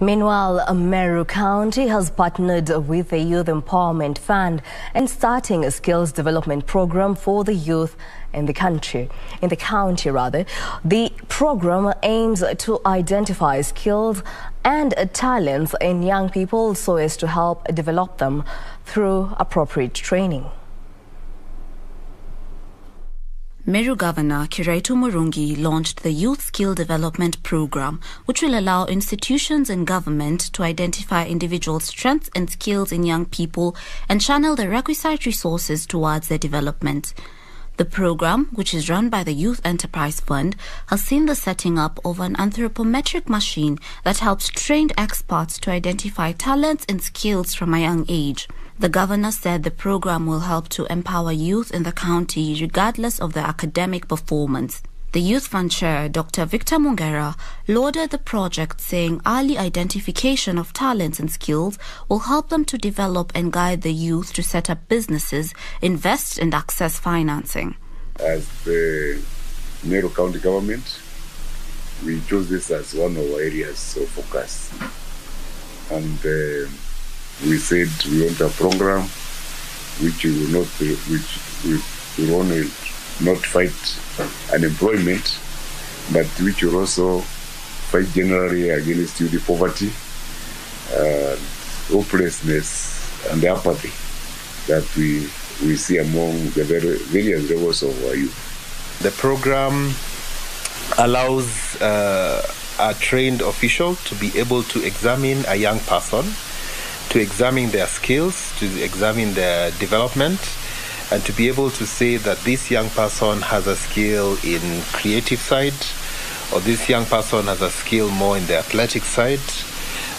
Meanwhile, Meru County has partnered with the Youth Empowerment Fund and starting a skills development program for the youth in the country. In the county, rather, the program aims to identify skills and talents in young people so as to help develop them through appropriate training. Meru Governor Kiraitu Murungi launched the Youth Skill Development Program, which will allow institutions and government to identify individual strengths and skills in young people and channel the requisite resources towards their development. The program, which is run by the Youth Enterprise Fund, has seen the setting up of an anthropometric machine that helps trained experts to identify talents and skills from a young age. The governor said the program will help to empower youth in the county regardless of their academic performance. The Youth Fund Chair, Dr. Victor Mungera, lauded the project, saying early identification of talents and skills will help them to develop and guide the youth to set up businesses, invest, and access financing. As the Meru County government, we chose this as one of our areas of focus. And uh, we said we want a program which will not, which we will only not fight unemployment, but which will also fight generally against youth poverty, uh, hopelessness, and apathy that we we see among the various levels of our youth. The program allows uh, a trained official to be able to examine a young person, to examine their skills, to examine their development, and to be able to say that this young person has a skill in creative side or this young person has a skill more in the athletic side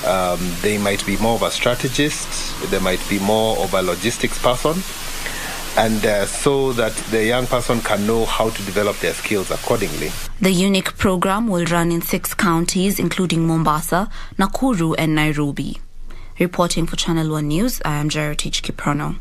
um, they might be more of a strategist they might be more of a logistics person and uh, so that the young person can know how to develop their skills accordingly. The unique program will run in six counties, including Mombasa, Nakuru, and Nairobi. Reporting for Channel One News, I am Jared H. Kiprono.